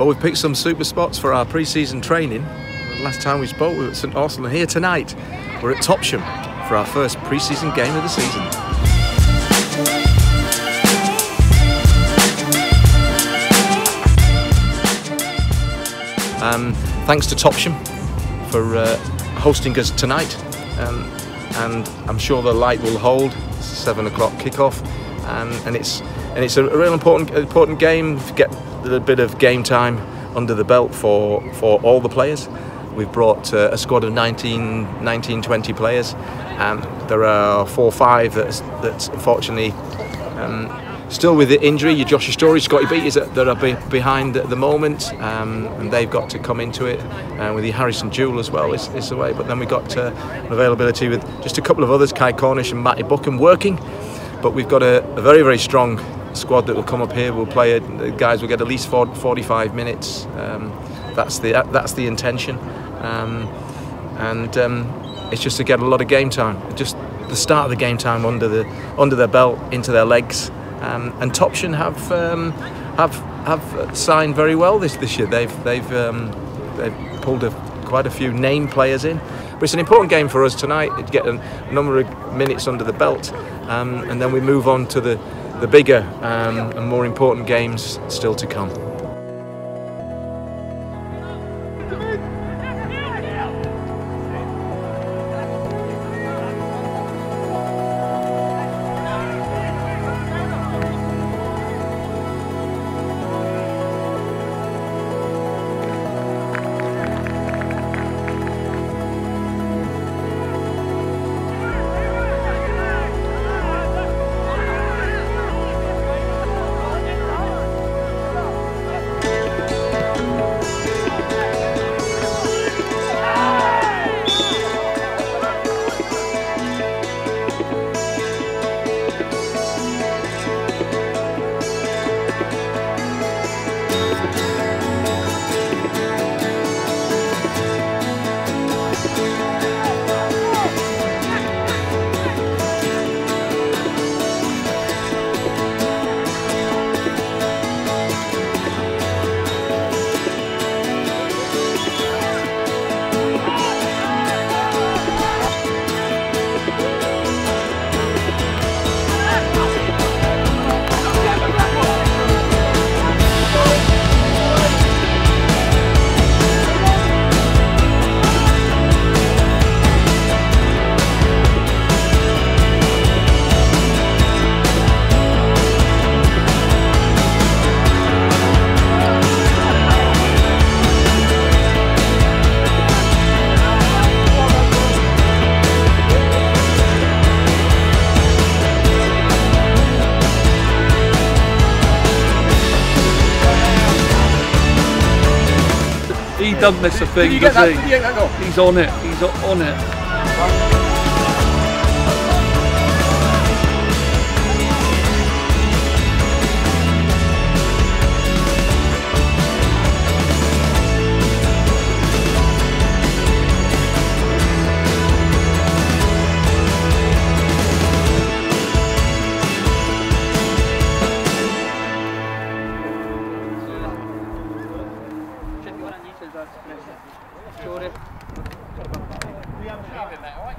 Well, we've picked some super spots for our pre-season training. Last time we spoke, we were at St and here tonight we're at Topsham for our first pre-season game of the season. Um, thanks to Topsham for uh, hosting us tonight, um, and I'm sure the light will hold. It's a seven o'clock kickoff, um, and it's and it's a real important important game. Get little bit of game time under the belt for for all the players. We've brought uh, a squad of 19, 19, 20 players. and there are four or five that's, that's unfortunately um, still with the injury. Your Joshua Story, Scotty Beatties that are be behind at the moment, um, and they've got to come into it. And uh, with the Harrison Jewell as well is, is the way. But then we've got uh, availability with just a couple of others, Kai Cornish and Matty Buckham working. But we've got a, a very, very strong squad that will come up here. We'll play it. The guys will get at least 40, 45 minutes. Um, that's the that's the intention, um, and um, it's just to get a lot of game time. Just the start of the game time under the under their belt, into their legs. Um, and Topsham have um, have have signed very well this this year. They've they've they've pulled a, quite a few name players in. But it's an important game for us tonight to get a number of minutes under the belt, um, and then we move on to the the bigger um, and more important games still to come. He doesn't miss a thing, does he? He's on it. He's on it. Jordan. We have a that, all right?